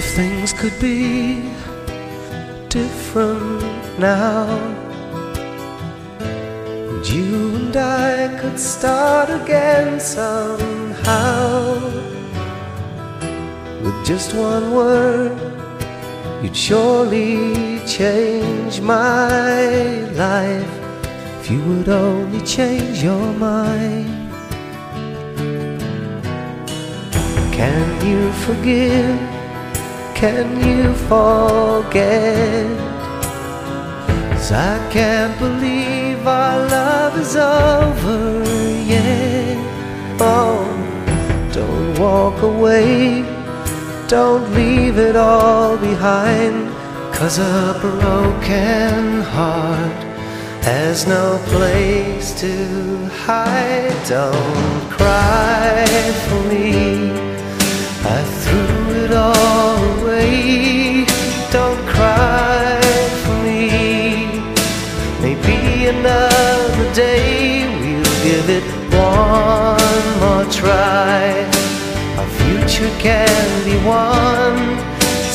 things could be different now, and you and I could start again somehow, with just one word, you'd surely change my life if you would only change your mind. Can you forgive? Can you forget? 'Cause I can't believe our love is over yet. Oh, don't walk away. Don't leave it all behind. Cause a broken heart has no place to hide. Don't cry another day we'll give it one more try. Our future can be won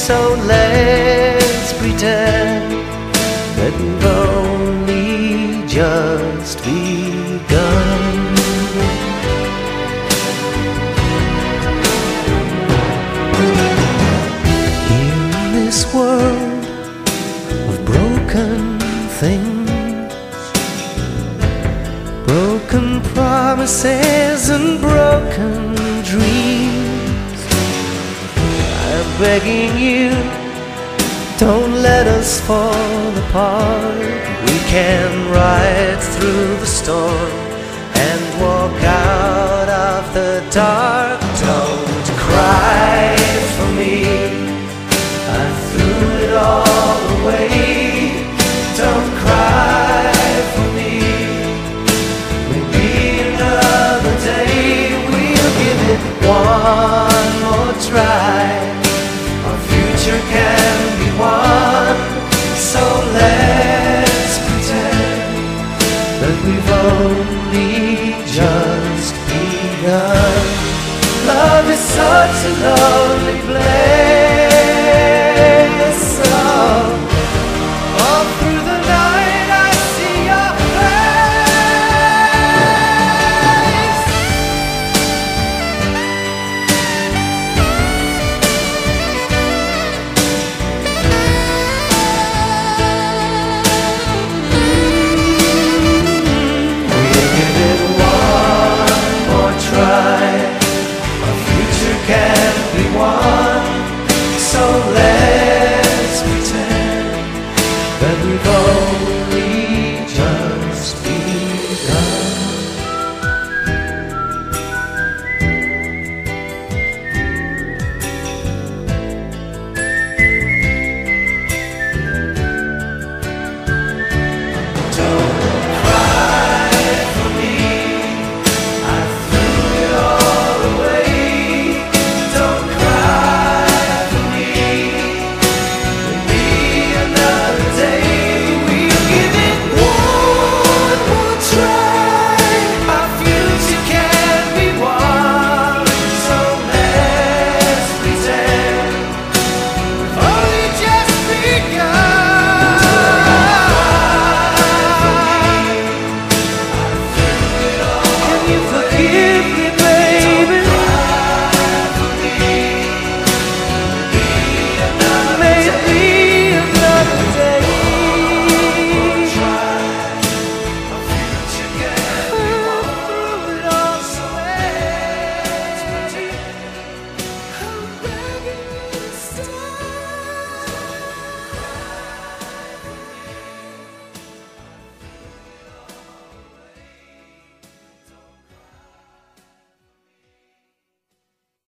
So let's pretend that we've only just begun. In this world of broken things, promises and broken dreams, I'm begging you, don't let us fall apart. We can ride through the storm and walk out of the dark. Love. forgiveness.